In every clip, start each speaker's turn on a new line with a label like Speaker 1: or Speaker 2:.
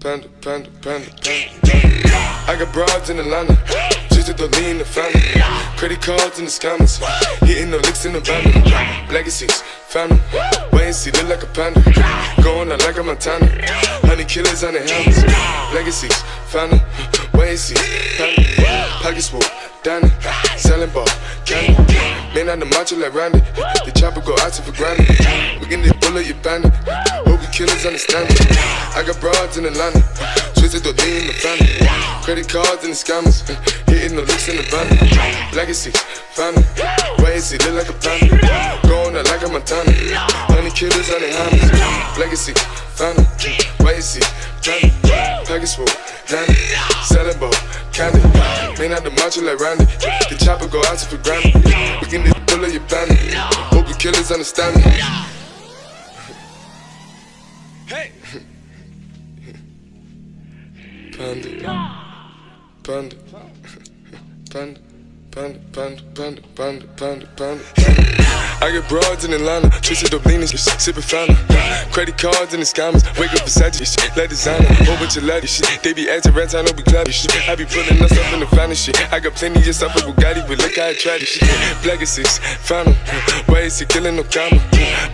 Speaker 1: Panda, panda, panda, panda. I got broads in Atlanta. Just the lean, the family. Credit cards in the scammers. Hitting the licks in the van. Legacies, family. Wait and see, look like a panda. Going out like a Montana. Honey killers on the helmets. Legacies, family. Wait and see, panda. Pockets full, Danny. Selling ball, candy. Man on the macho like Randy. The chopper go out to for granted. We get this bullet, you bandit. Hope you killers understand it. I got broads in Atlanta. Twisted the in the family. Credit cards and the scammers. Hitting the licks in the van. Legacy, family. Wait and see, look like a panda. Going out like a Montana. Honey killers on the hammers. Legacy, family. Wait and see, family. Package full, Danny. Selling ball, candy. Man out the macho like Randy. The chopper go out to for granted. We can this bullet, you bandit. Hope you killers understand me.
Speaker 2: Hey,
Speaker 1: Panda. Panda. Panda. Panda, panda, panda, panda, panda, panda. I get broads in Atlanta, twisted up leaning, sipping fountain. Credit cards and the scammers, wake up Versace, shit, let designer, whole bunch of ladies, shit. They be acting rats, I know be clapping, shit. I be putting us up in the finest shit. I got plenty of stuff with Bugatti, but look how I tried this shit. Black is six. Why is he killing no comma?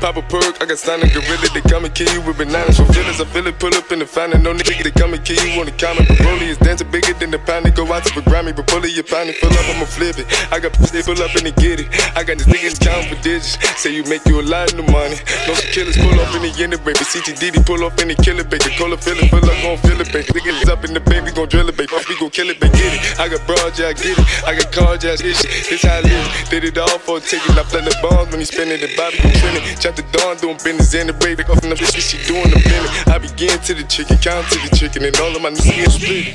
Speaker 1: Pop a perk, I got stunning gorilla, they come and kill you with bananas. For feelings, I feel it, pull up in the fountain. No nigga, they come and kill you on the comment. But Broly is dancing bigger than the pound, they go out to the Grammy, but pull it, your pound, full up, I'ma flip it. I got they pull up and they get it. I got these niggas counting for digits. Say you make you a lot of money. No killers pull up in the end of baby. CTDD pull up in the killer baby. Cola fill it, fill up, gon' fill it, baby. Niggas up in the baby, gon' drill it, baby. We gon' kill it, baby. Get it. I got broad, yeah, I get it. I got cards, yeah, this shit. This how I live. Did it all for a ticket. I play the bombs when he spinning the Bobby, you trending. Chop the dawn, doing business in the baby. Off in the bitch, she doing the minute. I begin to the chicken, count to the chicken, and all of my niggas split.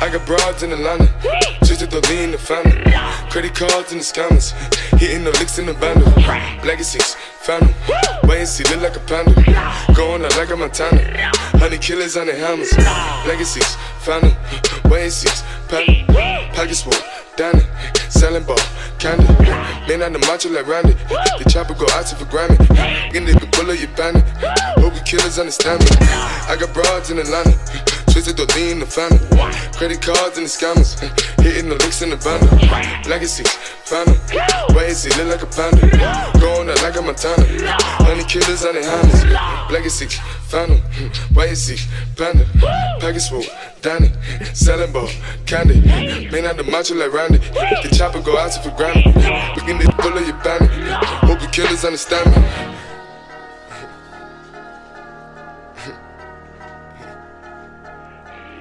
Speaker 1: I got broads in Atlanta, just the lean the family. Credit cards and the scammers, hitting the licks in the bundle. Legacies, family. Wait and see, look like a panda. Going out like a Montana. Honey killers on the hammers. Legacies, family. Wait and see, panda. Pockets full, Danny. Selling ball, candy. Man on the macho like Randy. The chopper go out to for Grammy. In the bullet, you bandit. Hope you killers understand me. I got broads in the Atlanta. Twisted the lean in the family. Credit cards and the scammers. Hitting the licks in the bundle. Legacy, family. Why and see, look like a panda. Going out like a Montana. Honey killers on the hammers. Legacy, family. Why and see, panda. Package full, Danny. Selling ball, candy. Man out the macho like Randy. The chopper go out to for Grammy. We can this bullet, you bandit. Hope you killers understand me.